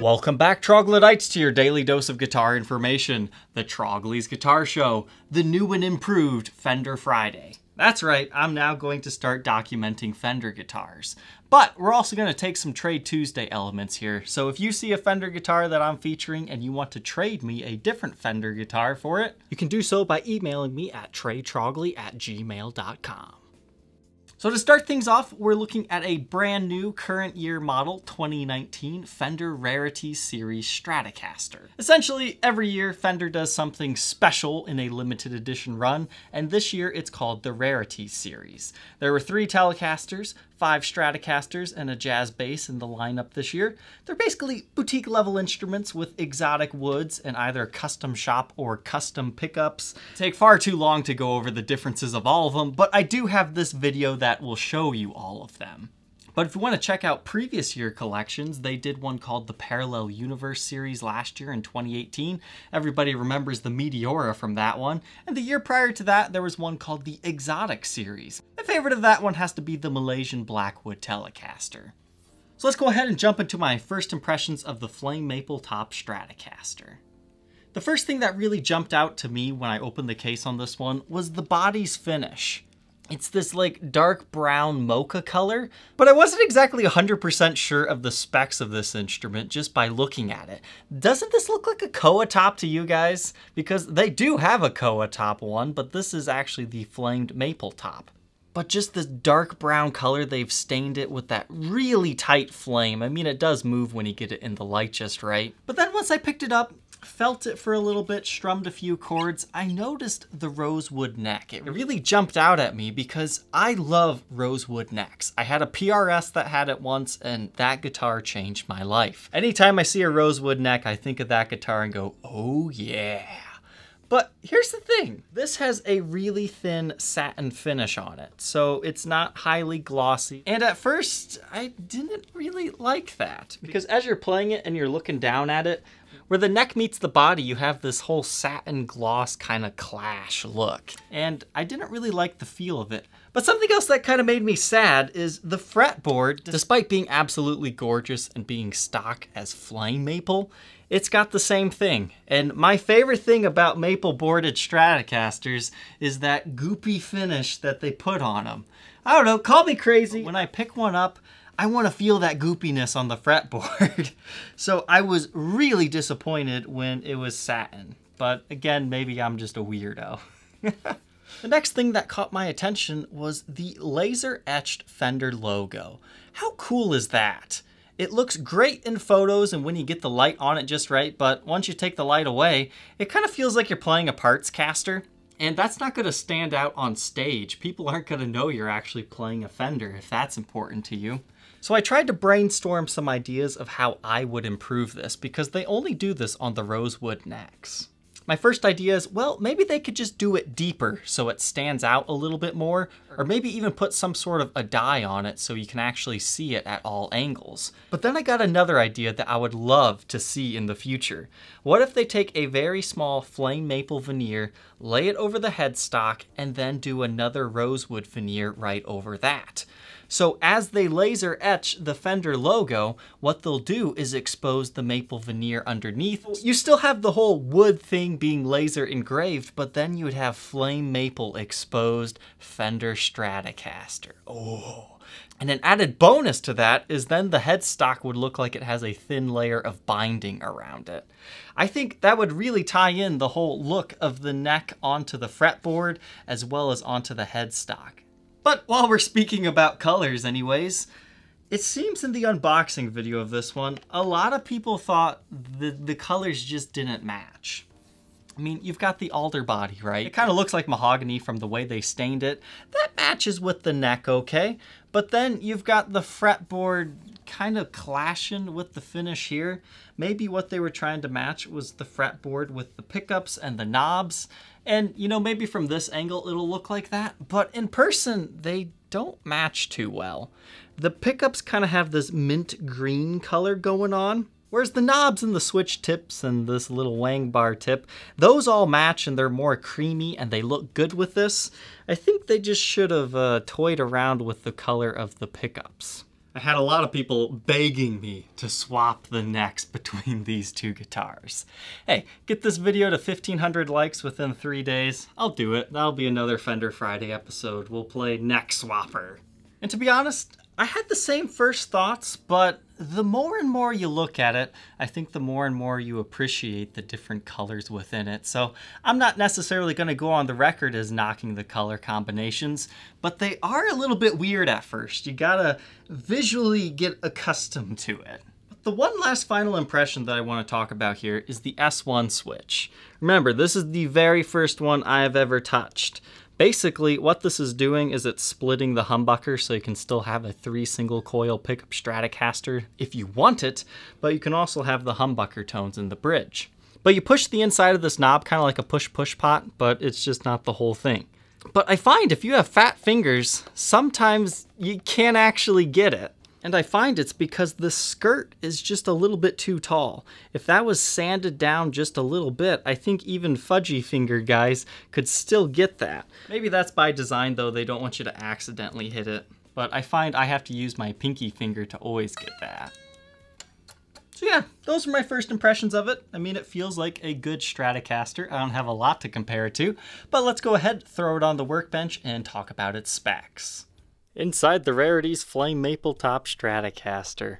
Welcome back, troglodytes, to your daily dose of guitar information, the Trogly's Guitar Show, the new and improved Fender Friday. That's right, I'm now going to start documenting Fender guitars. But we're also going to take some Trade Tuesday elements here, so if you see a Fender guitar that I'm featuring and you want to trade me a different Fender guitar for it, you can do so by emailing me at tradetrogly at gmail.com. So to start things off, we're looking at a brand new current year model 2019 Fender Rarity Series Stratocaster. Essentially, every year Fender does something special in a limited edition run, and this year it's called the Rarity Series. There were three Telecasters, five Stratocasters, and a jazz bass in the lineup this year. They're basically boutique level instruments with exotic woods and either custom shop or custom pickups. Take far too long to go over the differences of all of them, but I do have this video that will show you all of them. But if you want to check out previous year collections, they did one called the Parallel Universe series last year in 2018. Everybody remembers the Meteora from that one. And the year prior to that, there was one called the Exotic series. My favorite of that one has to be the Malaysian Blackwood Telecaster. So let's go ahead and jump into my first impressions of the Flame Maple Top Stratocaster. The first thing that really jumped out to me when I opened the case on this one was the body's finish. It's this like dark brown mocha color, but I wasn't exactly 100% sure of the specs of this instrument just by looking at it. Doesn't this look like a Koa top to you guys? Because they do have a Koa top one, but this is actually the flamed maple top. But just this dark brown color, they've stained it with that really tight flame. I mean, it does move when you get it in the light just right. But then once I picked it up, felt it for a little bit, strummed a few chords, I noticed the rosewood neck. It really jumped out at me because I love rosewood necks. I had a PRS that had it once and that guitar changed my life. Anytime I see a rosewood neck, I think of that guitar and go, oh yeah. But here's the thing, this has a really thin satin finish on it, so it's not highly glossy. And at first, I didn't really like that, because as you're playing it and you're looking down at it, where the neck meets the body, you have this whole satin gloss kind of clash look. And I didn't really like the feel of it. But something else that kind of made me sad is the fretboard, despite being absolutely gorgeous and being stock as flamed maple, it's got the same thing. And my favorite thing about maple boarded Stratocasters is that goopy finish that they put on them. I don't know, call me crazy. When I pick one up, I want to feel that goopiness on the fretboard. so I was really disappointed when it was satin. But again, maybe I'm just a weirdo. the next thing that caught my attention was the laser etched Fender logo. How cool is that? It looks great in photos and when you get the light on it just right, but once you take the light away, it kind of feels like you're playing a parts caster. And that's not going to stand out on stage. People aren't going to know you're actually playing a Fender if that's important to you. So I tried to brainstorm some ideas of how I would improve this because they only do this on the rosewood necks. My first idea is, well, maybe they could just do it deeper so it stands out a little bit more, or maybe even put some sort of a die on it so you can actually see it at all angles. But then I got another idea that I would love to see in the future. What if they take a very small flame maple veneer, lay it over the headstock, and then do another rosewood veneer right over that? So as they laser etch the Fender logo, what they'll do is expose the maple veneer underneath. You still have the whole wood thing being laser engraved, but then you would have flame maple exposed Fender Stratocaster. Oh. And an added bonus to that is then the headstock would look like it has a thin layer of binding around it. I think that would really tie in the whole look of the neck onto the fretboard as well as onto the headstock. But while we're speaking about colors anyways, it seems in the unboxing video of this one, a lot of people thought the, the colors just didn't match. I mean, you've got the alder body, right? It kind of looks like mahogany from the way they stained it. That matches with the neck okay. But then you've got the fretboard kind of clashing with the finish here. Maybe what they were trying to match was the fretboard with the pickups and the knobs. And, you know, maybe from this angle it'll look like that, but in person they don't match too well. The pickups kind of have this mint green color going on, whereas the knobs and the switch tips and this little wang bar tip, those all match and they're more creamy and they look good with this. I think they just should have uh, toyed around with the color of the pickups. I had a lot of people begging me to swap the necks between these two guitars. Hey, get this video to 1500 likes within three days. I'll do it. That'll be another Fender Friday episode. We'll play Neck Swapper. And to be honest, I had the same first thoughts, but the more and more you look at it, I think the more and more you appreciate the different colors within it. So I'm not necessarily going to go on the record as knocking the color combinations, but they are a little bit weird at first. You gotta visually get accustomed to it. But the one last final impression that I want to talk about here is the S1 switch. Remember, this is the very first one I have ever touched. Basically, what this is doing is it's splitting the humbucker so you can still have a three single coil pickup Stratocaster if you want it, but you can also have the humbucker tones in the bridge. But you push the inside of this knob kind of like a push-push pot, but it's just not the whole thing. But I find if you have fat fingers, sometimes you can't actually get it. And I find it's because the skirt is just a little bit too tall. If that was sanded down just a little bit, I think even fudgy finger guys could still get that. Maybe that's by design though, they don't want you to accidentally hit it. But I find I have to use my pinky finger to always get that. So yeah, those are my first impressions of it. I mean, it feels like a good Stratocaster. I don't have a lot to compare it to, but let's go ahead, throw it on the workbench, and talk about its specs. Inside the Rarities Flame Maple Top Stratocaster.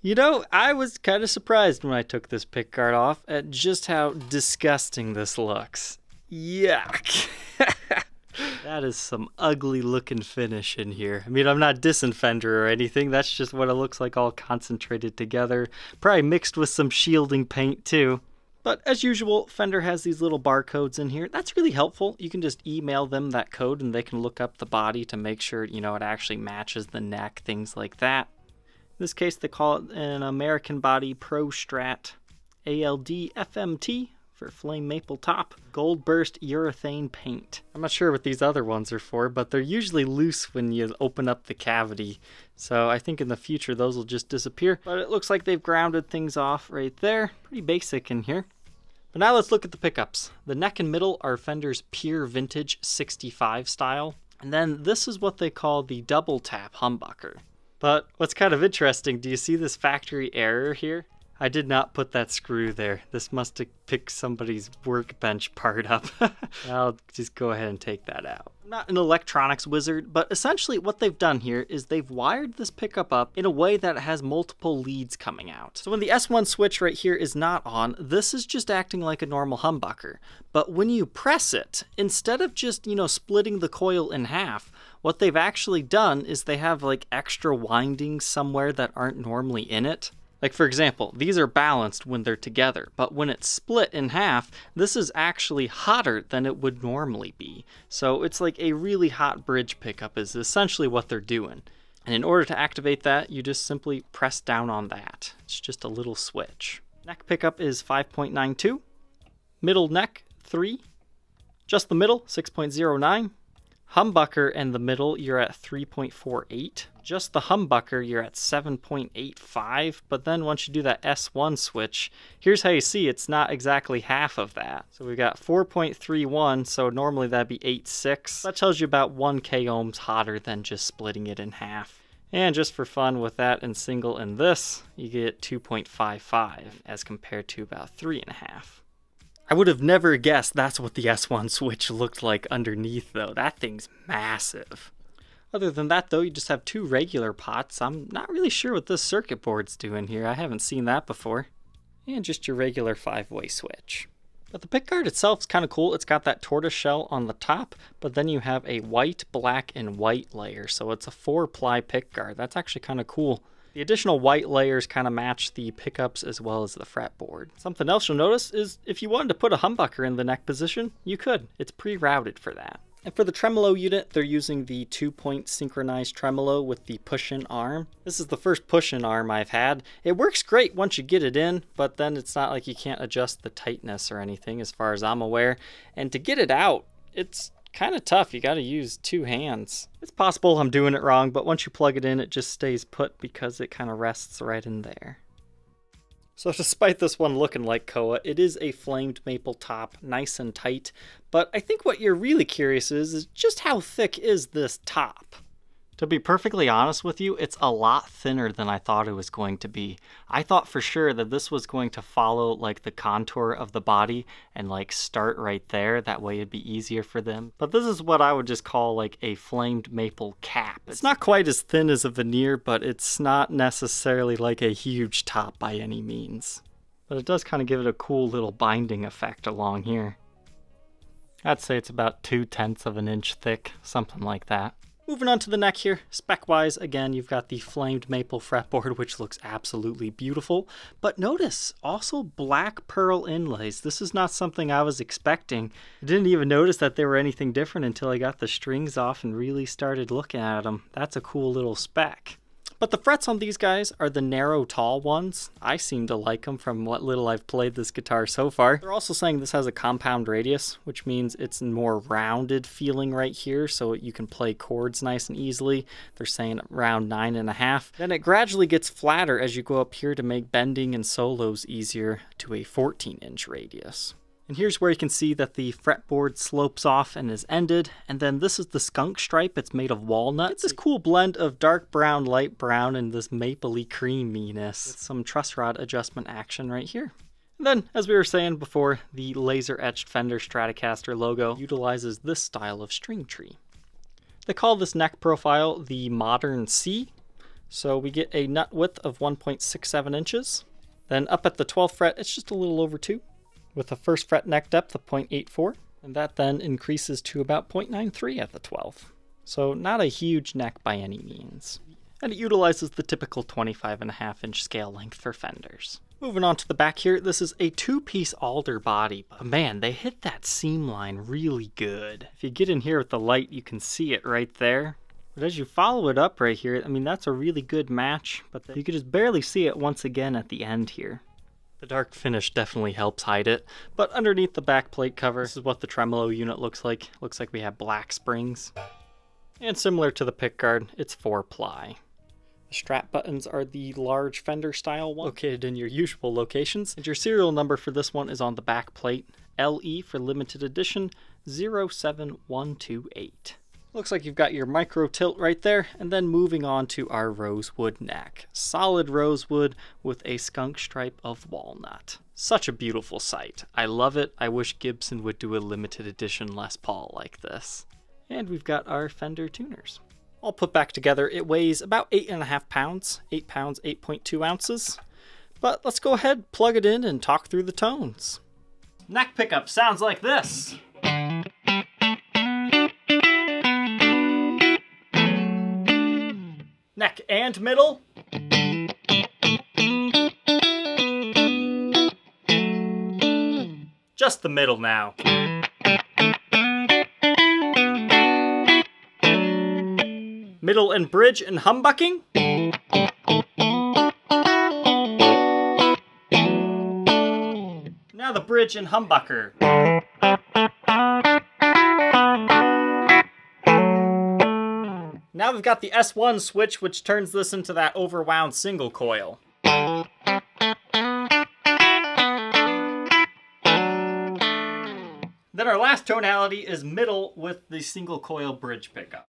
You know, I was kind of surprised when I took this pickguard off at just how disgusting this looks. Yuck. that is some ugly looking finish in here. I mean, I'm not dissing Fender or anything. That's just what it looks like all concentrated together. Probably mixed with some shielding paint too. But as usual, Fender has these little barcodes in here. That's really helpful. You can just email them that code and they can look up the body to make sure, you know, it actually matches the neck, things like that. In this case, they call it an American Body Pro Strat ALD FMT for flame maple top. Gold burst urethane paint. I'm not sure what these other ones are for, but they're usually loose when you open up the cavity. So I think in the future those will just disappear. But it looks like they've grounded things off right there. Pretty basic in here. But now let's look at the pickups. The neck and middle are Fender's Pure Vintage 65 style. And then this is what they call the double tap humbucker. But what's kind of interesting, do you see this factory error here? I did not put that screw there. This must have picked somebody's workbench part up. I'll just go ahead and take that out. I'm not an electronics wizard, but essentially what they've done here is they've wired this pickup up in a way that has multiple leads coming out. So when the S1 switch right here is not on, this is just acting like a normal humbucker. But when you press it, instead of just, you know, splitting the coil in half, what they've actually done is they have like extra windings somewhere that aren't normally in it. Like for example, these are balanced when they're together, but when it's split in half, this is actually hotter than it would normally be. So it's like a really hot bridge pickup is essentially what they're doing. And in order to activate that, you just simply press down on that. It's just a little switch. Neck pickup is 5.92, middle neck 3, just the middle 6.09, humbucker and the middle you're at 3.48 just the humbucker, you're at 7.85, but then once you do that S1 switch, here's how you see it's not exactly half of that. So we've got 4.31, so normally that'd be 8.6. That tells you about 1 k ohms hotter than just splitting it in half. And just for fun with that and single and this, you get 2.55 as compared to about 3.5. I would have never guessed that's what the S1 switch looked like underneath though. That thing's massive. Other than that, though, you just have two regular pots. I'm not really sure what this circuit board's doing here. I haven't seen that before. And just your regular five-way switch. But the pickguard itself is kind of cool. It's got that tortoise shell on the top, but then you have a white, black, and white layer. So it's a four-ply pickguard. That's actually kind of cool. The additional white layers kind of match the pickups as well as the fretboard. Something else you'll notice is if you wanted to put a humbucker in the neck position, you could. It's pre-routed for that. And for the tremolo unit, they're using the two-point synchronized tremolo with the push-in arm. This is the first push-in arm I've had. It works great once you get it in, but then it's not like you can't adjust the tightness or anything as far as I'm aware. And to get it out, it's kind of tough. You got to use two hands. It's possible I'm doing it wrong, but once you plug it in, it just stays put because it kind of rests right in there. So despite this one looking like Koa, it is a flamed maple top, nice and tight. But I think what you're really curious is, is just how thick is this top? To be perfectly honest with you, it's a lot thinner than I thought it was going to be. I thought for sure that this was going to follow like the contour of the body and like start right there. That way it'd be easier for them. But this is what I would just call like a flamed maple cap. It's not quite as thin as a veneer, but it's not necessarily like a huge top by any means. But it does kind of give it a cool little binding effect along here. I'd say it's about two tenths of an inch thick, something like that. Moving on to the neck here, spec-wise, again, you've got the flamed maple fretboard, which looks absolutely beautiful. But notice, also black pearl inlays. This is not something I was expecting. I didn't even notice that they were anything different until I got the strings off and really started looking at them. That's a cool little spec. But the frets on these guys are the narrow, tall ones. I seem to like them from what little I've played this guitar so far. They're also saying this has a compound radius, which means it's more rounded feeling right here, so you can play chords nice and easily. They're saying around nine and a half. Then it gradually gets flatter as you go up here to make bending and solos easier to a 14 inch radius. And here's where you can see that the fretboard slopes off and is ended. And then this is the skunk stripe. It's made of walnut. It's this cool blend of dark brown, light brown, and this mapley creaminess. With some truss rod adjustment action right here. And then, as we were saying before, the laser etched Fender Stratocaster logo utilizes this style of string tree. They call this neck profile the Modern C. So we get a nut width of 1.67 inches. Then up at the 12th fret, it's just a little over 2 with a first fret neck depth of 0.84, and that then increases to about 0.93 at the 12th. So not a huge neck by any means. And it utilizes the typical 25.5 inch scale length for fenders. Moving on to the back here, this is a two-piece alder body, but man, they hit that seam line really good. If you get in here with the light, you can see it right there. But as you follow it up right here, I mean, that's a really good match, but you can just barely see it once again at the end here. The dark finish definitely helps hide it, but underneath the back plate cover, this is what the tremolo unit looks like. Looks like we have black springs. And similar to the pickguard, it's 4-ply. The strap buttons are the large fender style one, located in your usual locations. And your serial number for this one is on the back plate, LE for limited edition 07128. Looks like you've got your micro tilt right there, and then moving on to our rosewood neck. Solid rosewood with a skunk stripe of walnut. Such a beautiful sight. I love it. I wish Gibson would do a limited edition Les Paul like this. And we've got our Fender tuners. All put back together, it weighs about 8.5 pounds, 8 pounds, 8.2 ounces. But let's go ahead, plug it in, and talk through the tones. Neck pickup sounds like this. Neck and middle. Just the middle now. Middle and bridge and humbucking. Now the bridge and humbucker. Now we've got the S1 switch, which turns this into that overwound single coil. Then our last tonality is middle with the single coil bridge pickup.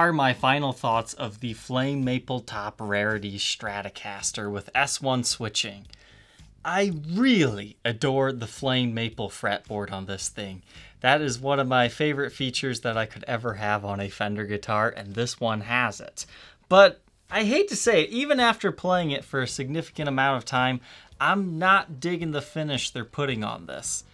Are my final thoughts of the Flame Maple Top Rarity Stratocaster with S1 switching? I really adore the Flame Maple fretboard on this thing. That is one of my favorite features that I could ever have on a Fender guitar, and this one has it. But I hate to say it, even after playing it for a significant amount of time, I'm not digging the finish they're putting on this.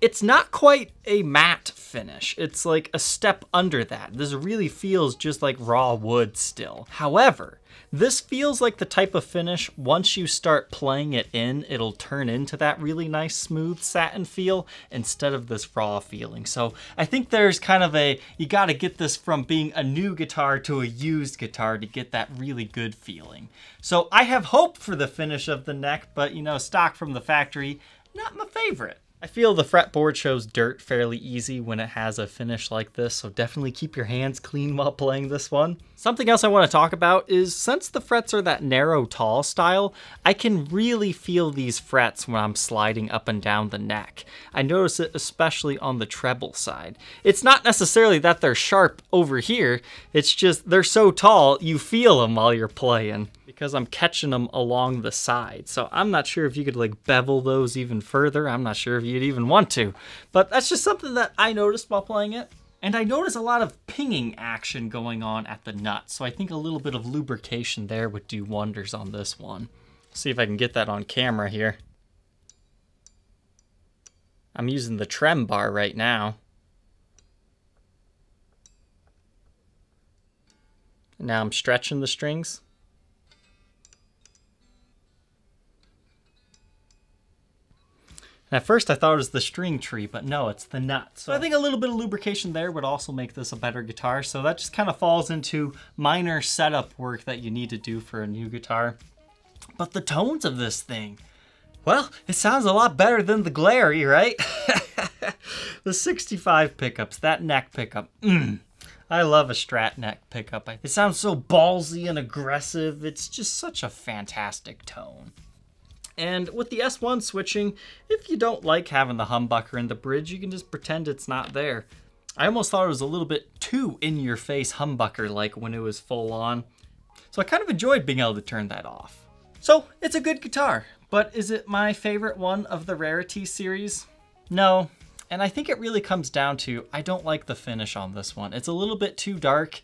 It's not quite a matte finish. It's like a step under that. This really feels just like raw wood still. However, this feels like the type of finish, once you start playing it in, it'll turn into that really nice smooth satin feel instead of this raw feeling. So I think there's kind of a, you gotta get this from being a new guitar to a used guitar to get that really good feeling. So I have hope for the finish of the neck, but you know, stock from the factory, not my favorite. I feel the fretboard shows dirt fairly easy when it has a finish like this, so definitely keep your hands clean while playing this one. Something else I want to talk about is since the frets are that narrow tall style, I can really feel these frets when I'm sliding up and down the neck. I notice it especially on the treble side. It's not necessarily that they're sharp over here, it's just they're so tall you feel them while you're playing because I'm catching them along the side. So I'm not sure if you could like bevel those even further. I'm not sure if you'd even want to, but that's just something that I noticed while playing it. And I notice a lot of pinging action going on at the nut, so I think a little bit of lubrication there would do wonders on this one. See if I can get that on camera here. I'm using the trem bar right now. Now I'm stretching the strings. At first I thought it was the string tree, but no, it's the nut. So I think a little bit of lubrication there would also make this a better guitar. So that just kind of falls into minor setup work that you need to do for a new guitar. But the tones of this thing, well, it sounds a lot better than the Glary, right? the 65 pickups, that neck pickup, mm. I love a Strat neck pickup. It sounds so ballsy and aggressive. It's just such a fantastic tone. And with the S1 switching, if you don't like having the humbucker in the bridge, you can just pretend it's not there. I almost thought it was a little bit too in-your-face humbucker-like when it was full on. So I kind of enjoyed being able to turn that off. So it's a good guitar, but is it my favorite one of the Rarity series? No, and I think it really comes down to I don't like the finish on this one. It's a little bit too dark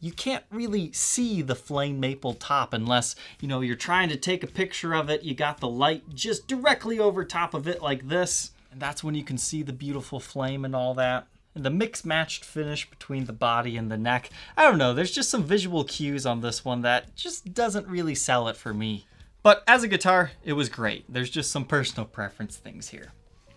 you can't really see the flame maple top unless, you know, you're trying to take a picture of it, you got the light just directly over top of it like this, and that's when you can see the beautiful flame and all that. And the mix matched finish between the body and the neck, I don't know, there's just some visual cues on this one that just doesn't really sell it for me. But as a guitar, it was great. There's just some personal preference things here.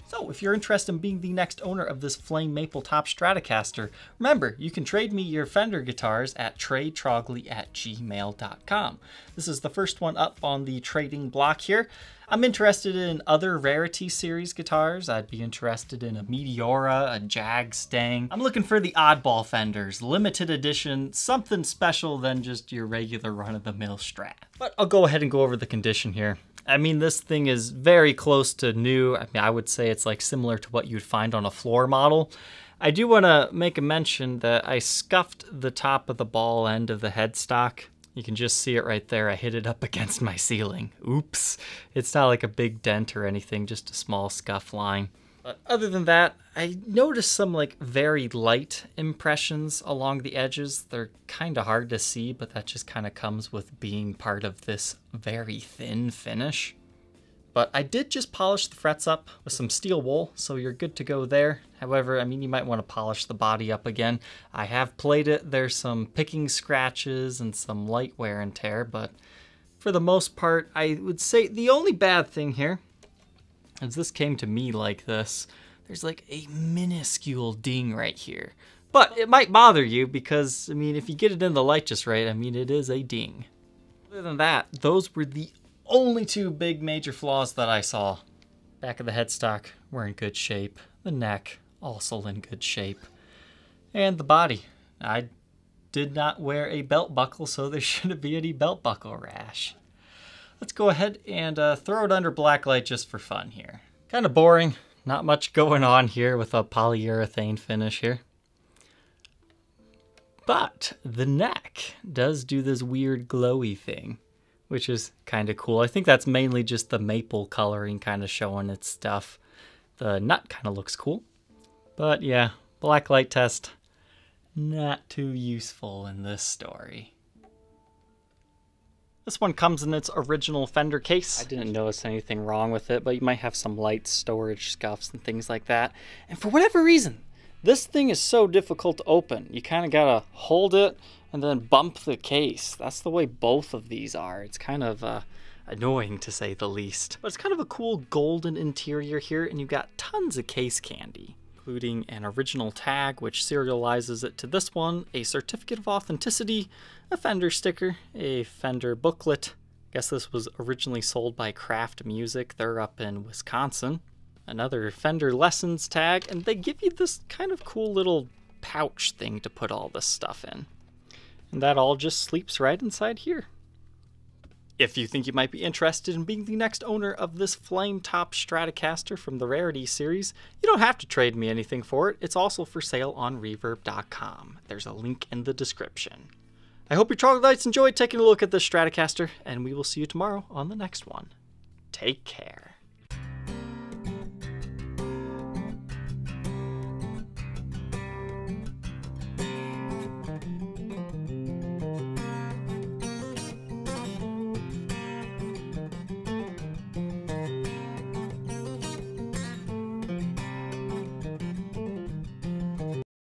So if you're interested in being the next owner of this Flame Maple Top Stratocaster, remember, you can trade me your Fender guitars at tradetrogly at gmail.com. This is the first one up on the trading block here. I'm interested in other Rarity series guitars. I'd be interested in a Meteora, a Jag Stang. I'm looking for the oddball Fenders, limited edition, something special than just your regular run-of-the-mill Strat. But I'll go ahead and go over the condition here. I mean, this thing is very close to new. I mean, I would say it's like similar to what you'd find on a floor model. I do want to make a mention that I scuffed the top of the ball end of the headstock. You can just see it right there. I hit it up against my ceiling. Oops. It's not like a big dent or anything, just a small scuff line. But other than that, I noticed some like very light impressions along the edges. They're kind of hard to see, but that just kind of comes with being part of this very thin finish. But I did just polish the frets up with some steel wool, so you're good to go there. However, I mean, you might want to polish the body up again. I have played it. There's some picking scratches and some light wear and tear, but for the most part, I would say the only bad thing here as this came to me like this, there's like a minuscule ding right here. But it might bother you because, I mean, if you get it in the light just right, I mean, it is a ding. Other than that, those were the only two big major flaws that I saw. Back of the headstock, we're in good shape. The neck, also in good shape. And the body. I did not wear a belt buckle, so there shouldn't be any belt buckle rash. Let's go ahead and uh, throw it under blacklight just for fun here. Kind of boring, not much going on here with a polyurethane finish here. But the neck does do this weird glowy thing, which is kind of cool. I think that's mainly just the maple coloring kind of showing its stuff. The nut kind of looks cool. But yeah, blacklight test, not too useful in this story. This one comes in its original fender case. I didn't notice anything wrong with it, but you might have some light storage scuffs and things like that. And for whatever reason, this thing is so difficult to open. You kind of gotta hold it and then bump the case. That's the way both of these are. It's kind of uh, annoying to say the least. But it's kind of a cool golden interior here, and you've got tons of case candy including an original tag which serializes it to this one, a certificate of authenticity, a Fender sticker, a Fender booklet. I guess this was originally sold by Kraft Music. They're up in Wisconsin. Another Fender Lessons tag, and they give you this kind of cool little pouch thing to put all this stuff in. And that all just sleeps right inside here. If you think you might be interested in being the next owner of this flame top Stratocaster from the Rarity series, you don't have to trade me anything for it. It's also for sale on reverb.com. There's a link in the description. I hope your troglodytes enjoyed taking a look at this Stratocaster, and we will see you tomorrow on the next one. Take care.